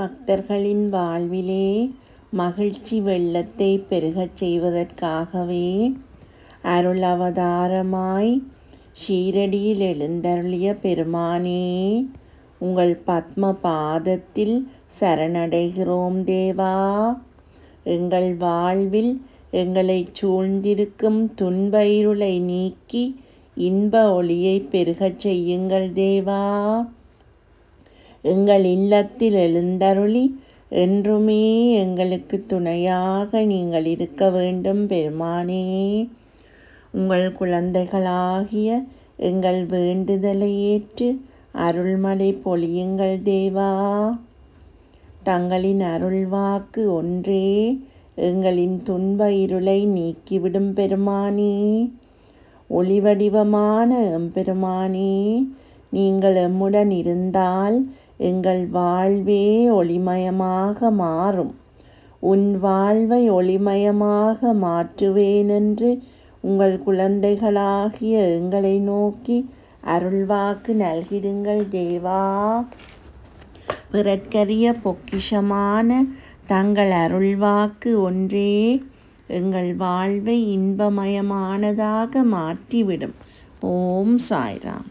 பக்தர்களின் வாழ்விலே மகிழ்ச்சி வெள்ளத்தை பெருகச் செய்வதற்காகவே அருள் அவதாரமாய் ஷீரடியில் எழுந்தருளிய பெருமானே உங்கள் பத்ம பாதத்தில் சரணடைகிறோம் தேவா. எங்கள் வாழ்வில் எங்களை சூழ்ந்திருக்கும் துன்ப இருளை நீக்கி இன்ப ஒளியை பெருகச் செய்யுங்கள் தேவா. எங்கள் இல்லத்தில் எழுந்தருளி என்றுமே எங்களுக்கு துணையாக நீங்கள் இருக்க வேண்டும் பெருமானே. உங்கள் குழந்தைகளாகிய எங்கள் வேண்டுதலை ஏற்று அருள்மலை பொழியுங்கள் தேவா. தங்களின் அருள்வாக்கு ஒன்றே எங்களின் துன்ப இருளை நீக்கிவிடும் பெருமானே. ஒளிவடிவமான எம்பெருமானே நீங்கள் எம்முடன் இருந்தால் எங்கள் வாழ்வே ஒளிமயமாக மாறும். உன் வாழ்வை ஒளிமயமாக மாற்றுவேனென்று உங்கள் குழந்தைகளாகிய எங்களை நோக்கி அருள்வாக்கு நல்கிடுங்கள் தேவா. பிறற்கரிய பொக்கிஷமான தங்கள் அருள்வாக்கு ஒன்றே எங்கள் வாழ்வை இன்பமயமானதாக மாற்றிவிடும். ஓம் சாய்ராம்.